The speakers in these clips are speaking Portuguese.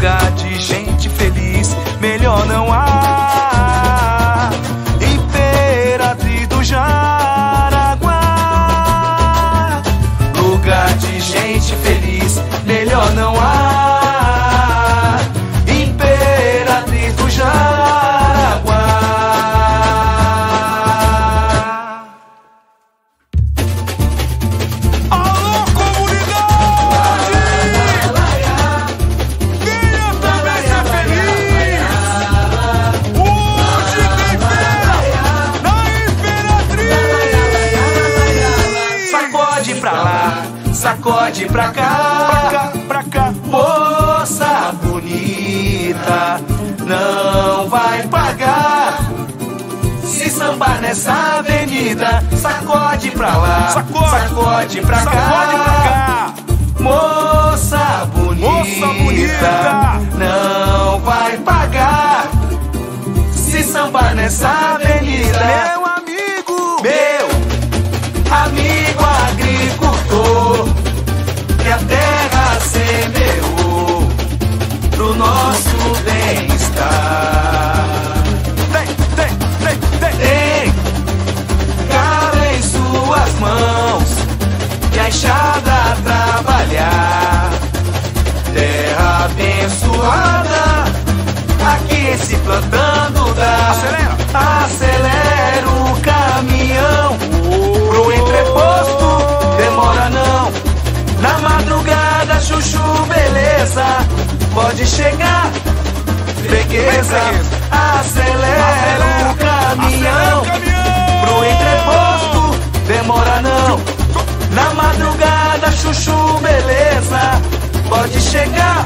lugar de gente feliz, melhor não há. Imperatriz do Jaraguá, lugar de gente feliz, melhor não há. Sacode pra cá, Pra cá, pra cá, moça bonita, não vai pagar. Se sambar nessa avenida, sacode pra lá, Sacode. sacode pra sacode cá. pra cá! Moça bonita, Moça bonita. não vai pagar. Se sambar nessa avenida, Meu pode chegar. Freguesa, acelera, o caminhão Acelera o caminhão! pro entreposto, demora não. Na madrugada, chuchu, beleza, pode chegar.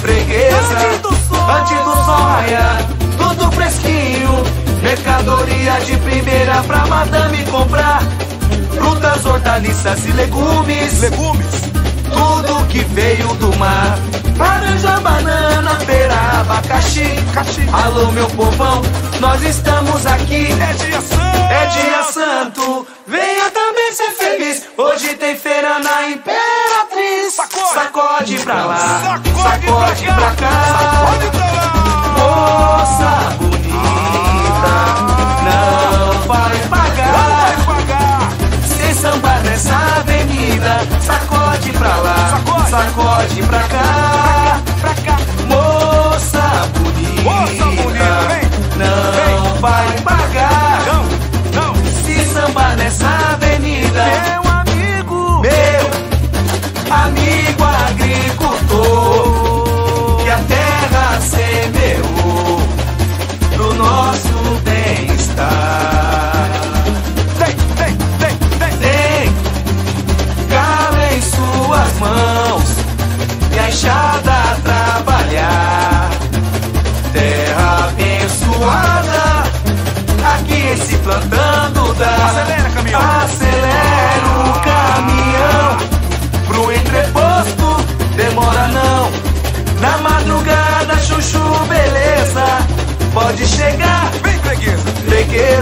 Freguesa, Antes do raiar, tudo fresquinho. Mercadoria de primeira pra madame comprar. Frutas, hortaliças e legumes. Legumes! Tudo que veio do mar Laranja, Alô meu povão, nós estamos aqui É dia santo! É dia santo, venha também ser feliz Hoje tem feira na Imperatriz Sacode. Sacode pra lá, Sacode, pra cá! Sacode pra lá! Moça bonita, não vai Não pagar vai pagar! se sambar nessa avenida, sacode pra lá, Sacode. sacode pra cá, nessa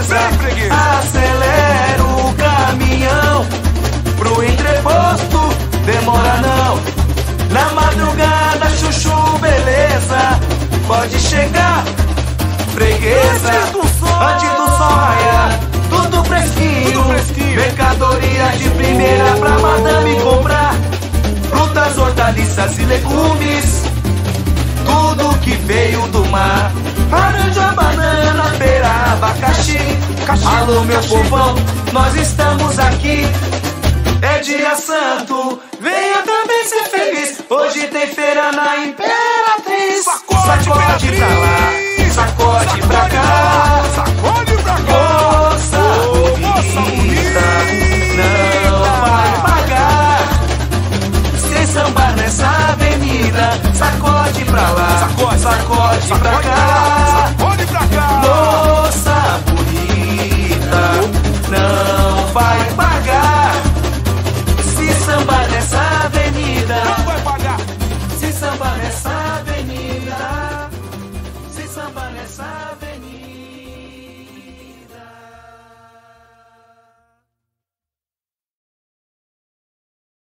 Freguesa. acelera o caminhão pro entreposto, demora não. Na madrugada, chuchu, beleza, pode chegar. Freguesa, Antes do sol. antes do sol raiar, tudo fresquinho, Tudo fresquinho. mercadoria de primeira pra madame comprar. Frutas, hortaliças e legumes, tudo que veio do mar. Alô, meu povão, nós estamos aqui. É dia santo, venha também ser feliz. Hoje tem feira na Imperatriz. Sacode, sacode pra lá, Imperatriz. sacode pra cá. Sacode pra cá! Moça Ô, moça bonita, não vai pagar. Se sambar nessa avenida, sacode pra lá, Sacode. sacode pra Sacode cá.